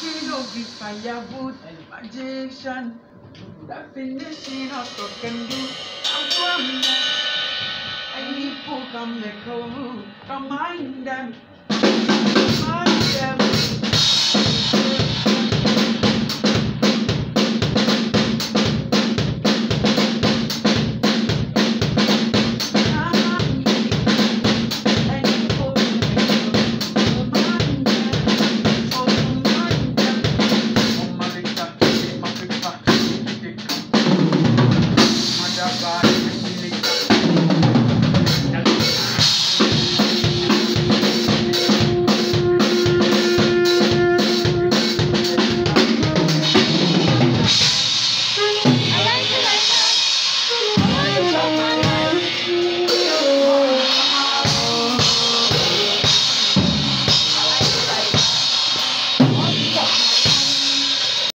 body no be firewood, magician. Definition of what I can do. I'm one man. Any fool come a move, remind them. so much.